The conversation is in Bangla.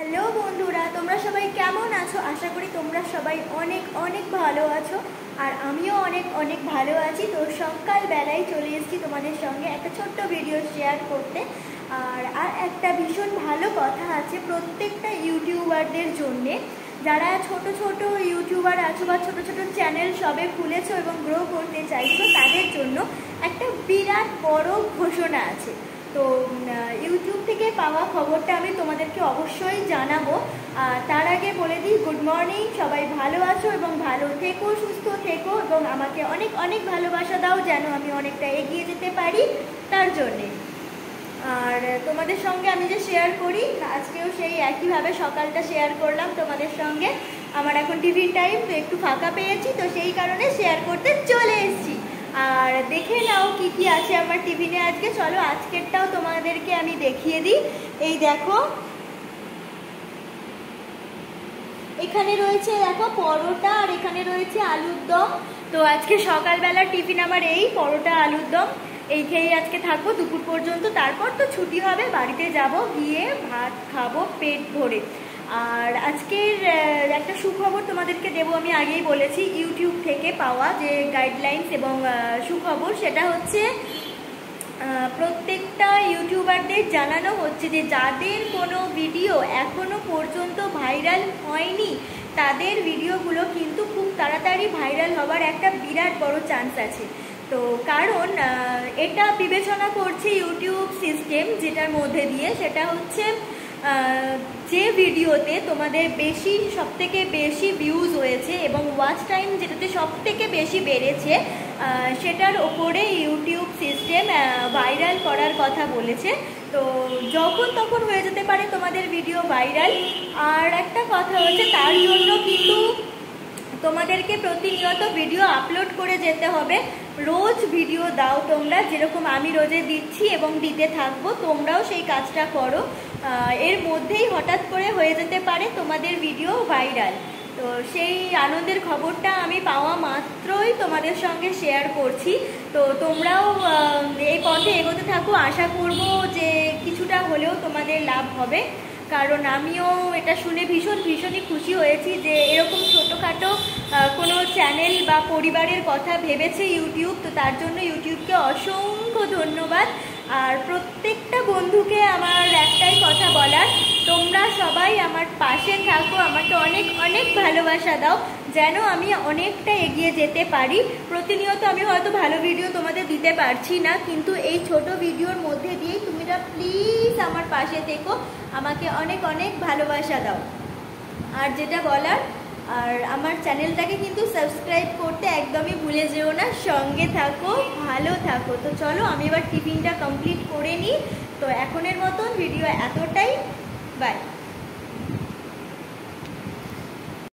হ্যালো বন্ধুরা, তোমরা সবাই কেমন আছো? আশা করি তোমরা সবাই অনেক অনেক ভালো আছো আর আমিও অনেক অনেক ভালো আছি। তো সকালবেলায় চলে এসেছি তোমাদের সঙ্গে একটা ছোট্ট ভিডিও শেয়ার করতে। আর আর একটা ভীষণ ভালো কথা আছে প্রত্যেকটা ইউটিউবারদের জন্যে। যারা ছোট ছোট ইউটিউবার আছো বা ছোট ছোট চ্যানেল সবে খুলেছো এবং গ্রো করতে চাইছো, তাদের জন্য একটা বিরাট বড় ঘোষণা আছে। তো ইউটিউব থেকে পাওয়া খবরটা আমি তোমাদেরকে অবশ্যই জানাব। তার আগে বলে দিই গুড মর্নিং সবাই ভালো আছো এবং ভালো থেকো, সুস্থ থেকো এবং আমাকে অনেক অনেক ভালোবাসা দাও যেন আমি অনেকটা এগিয়ে যেতে পারি তার জন্যে। আর তোমাদের সঙ্গে আমি যে শেয়ার করি, আজকেও সেই একইভাবে সকালটা শেয়ার করলাম তোমাদের সঙ্গে। আমার এখন টিভির টাইম তো একটু ফাঁকা পেয়েছি, তো সেই কারণে শেয়ার করতে চলে এসেছি। আর দেখে নাও কি কি আছে আমার টিভিতে আজকে। চলো আজকেরটাও তোমাদেরকে আমি দেখিয়ে দিই। এই দেখো। এখানে রয়েছে দেখো পরোটা আর এখানে রয়েছে আলুর দম। তো আজকে সকালবেলা টিফিন আমার এই পরোটা, আলুর দম। এই খেয়েই আজকে থাকব, দুপুর পর্যন্ত। তারপর তো ছুটি হবে, বাড়িতে যাব, গিয়ে ভাত খাব পেট ভরে। আর আজকের একটা সুখবর তোমাদেরকে দেবো, আমি আগেই বলেছি, ইউটিউব থেকে পাওয়া যে গাইডলাইন্স এবং সুখবর সেটা হচ্ছে প্রত্যেকটা ইউটিউবারদের জানানো হচ্ছে যে যাদের কোনো ভিডিও এখনও পর্যন্ত ভাইরাল হয়নি, তাদের ভিডিওগুলো কিন্তু খুব তাড়াতাড়ি ভাইরাল হবার একটা বিরাট বড় চান্স আছে। তো কারণ এটা বিবেচনা করছে ইউটিউব সিস্টেম যেটার মধ্যে দিয়ে, সেটা হচ্ছে যে ভিডিওতে তোমাদের বেশি সব থেকে বেশি ভিউজ হয়েছে এবং ওয়াচ টাইম যেটাতে সব থেকে বেশি বেড়েছে সেটার ওপরে ইউটিউব সিস্টেম ভাইরাল করার কথা বলেছে। তো যখন তখন হয়ে যেতে পারে তোমাদের ভিডিও ভাইরাল আর একটা কথা হচ্ছে, তার জন্য কিন্তু তোমাদেরকে প্রতিনিয়ত ভিডিও আপলোড করে যেতে হবে। রোজ ভিডিও দাও তোমরা, যেরকম আমি রোজে দিচ্ছি এবং দিতে থাকব, তোমরাও সেই কাজটা করো। এর মধ্যেই হঠাৎ করে হয়ে যেতে পারে তোমাদের ভিডিও ভাইরাল তো সেই আনন্দের খবরটা আমি পাওয়া মাত্রই তোমাদের সঙ্গে শেয়ার করছি। তো তোমরাও এই পথে এগোতে থাকো। আশা করব যে কিছুটা হলেও তোমাদের লাভ হবে। কারণ আমিও এটা শুনে ভীষণ, ভীষণই খুশি হয়েছি যে এরকম ছোটোখাটো কোনো চ্যানেল বা পরিবারের কথা ভেবেছে ইউটিউব তো তার জন্য ইউটিউবকে অসংখ্য ধন্যবাদ। আর প্রত্যেকটা বন্ধুকে আমার একটাই কথা বলার, তোমরা সবাই আমার পাশে থাকো, আমাকে অনেক অনেক ভালোবাসা দাও, যেন আমি অনেকটা এগিয়ে যেতে পারি। প্রতিনিয়ত আমি হয়তো ভালো ভিডিও তোমাদের দিতে পারছি না, কিন্তু এই ছোট ভিডিওর মধ্যে দিয়েই তুমিরা প্লিজ আমার পাশে থেকো, আমাকে অনেক অনেক ভালোবাসা দাও। আর যেটা বলার, আর আমার চ্যানেলটাকে কিন্তু সাবস্ক্রাইব করতে একদমই ভুলে যেও না, সঙ্গে থাকো, ভালো থাকো। তো চলো, আমি এবার টিফিনটা কমপ্লিট করে নিই। তো এখনের মতন ভিডিও এতটাই বাই